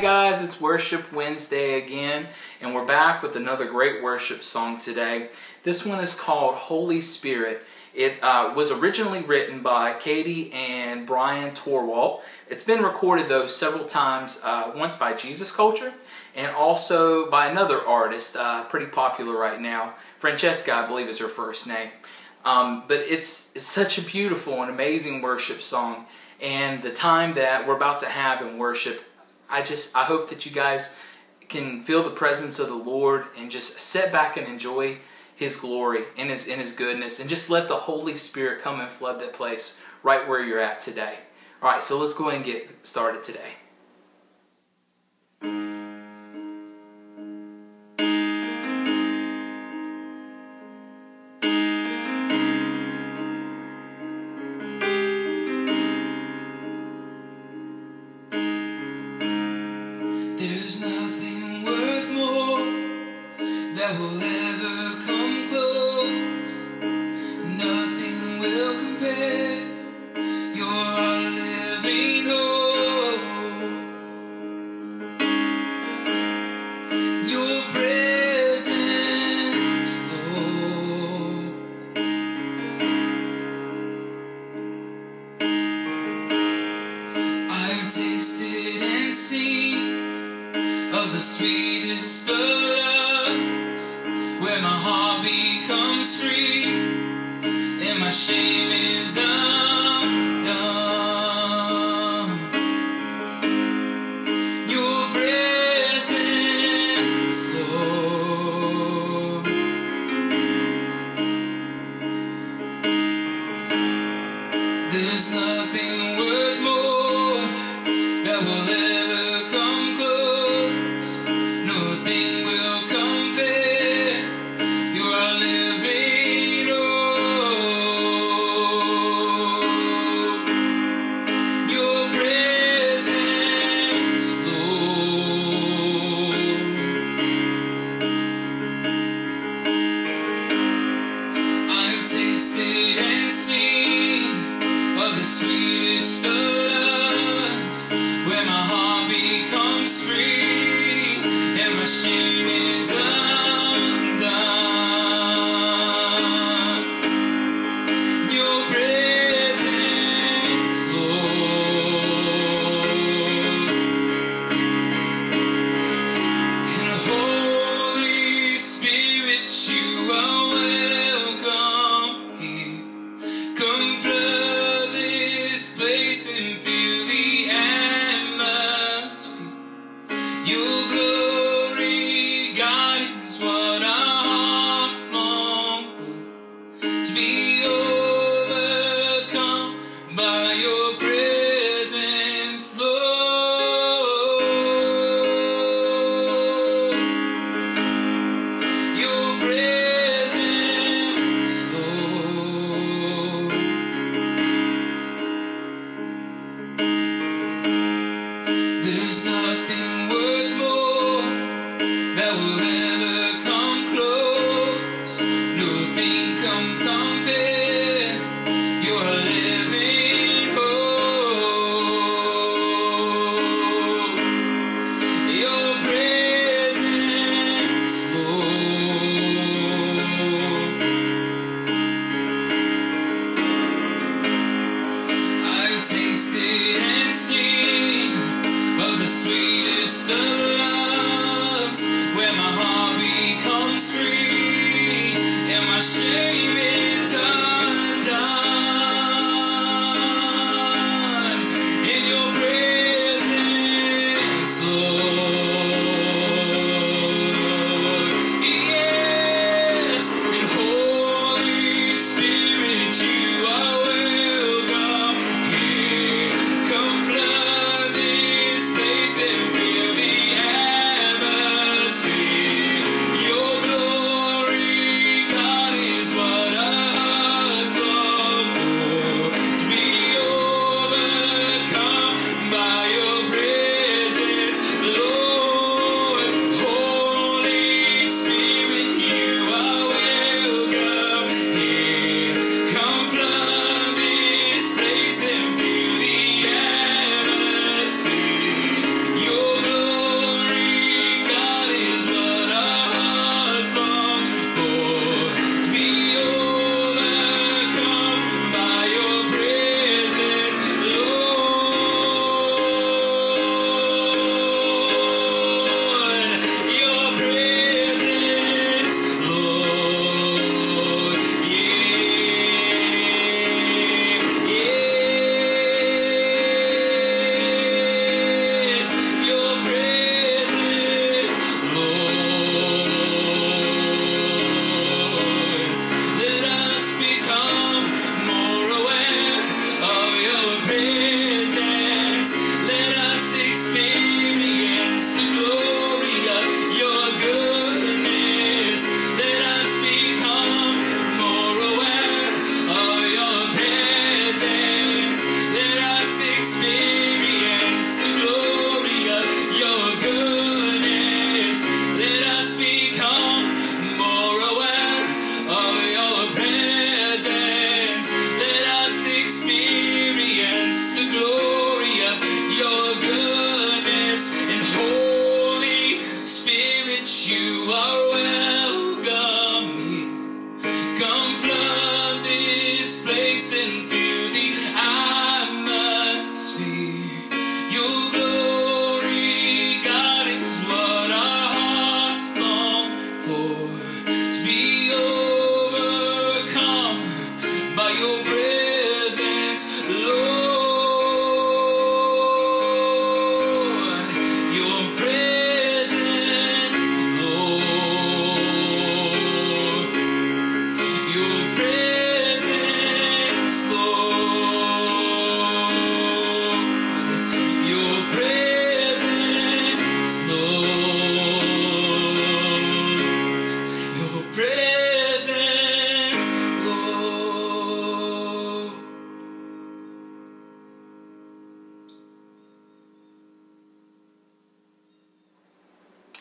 Guys, it's Worship Wednesday again, and we're back with another great worship song today. This one is called Holy Spirit. It uh, was originally written by Katie and Bryan Torwalt. It's been recorded though several times, uh, once by Jesus Culture and also by another artist, uh, pretty popular right now. Francesca, I believe, is her first name. Um, but it's, it's such a beautiful and amazing worship song. And the time that we're about to have in worship, I just I hope that you guys can feel the presence of the Lord and just sit back and enjoy his glory and his in his goodness and just let the Holy Spirit come and flood that place right where you're at today. All right, so let's go ahead and get started today. Tasted and seen of the sweetest of loves, where my heart becomes free and my shame is undone. Where my heart becomes free. And my shame is Your free and my shame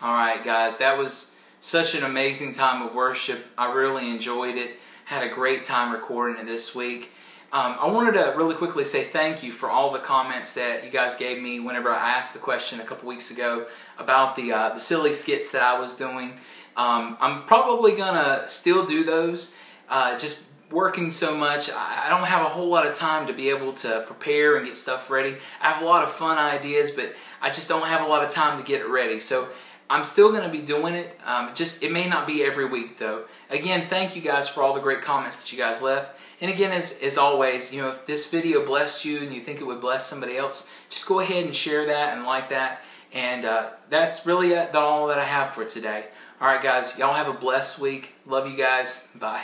guys. That was such an amazing time of worship. I really enjoyed it. Had a great time recording it this week. Um, I wanted to really quickly say thank you for all the comments that you guys gave me whenever I asked the question a couple weeks ago about the uh, the silly skits that I was doing. Um, I'm probably gonna still do those. Uh, just working so much, I don't have a whole lot of time to be able to prepare and get stuff ready. I have a lot of fun ideas, but I just don't have a lot of time to get it ready. So I'm still going to be doing it. Um, just It may not be every week, though. Again, thank you guys for all the great comments that you guys left. And again, as, as always, you know, if this video blessed you and you think it would bless somebody else, just go ahead and share that and like that. And uh, that's really all that I have for today. All right, guys, y'all have a blessed week. Love you guys. Bye.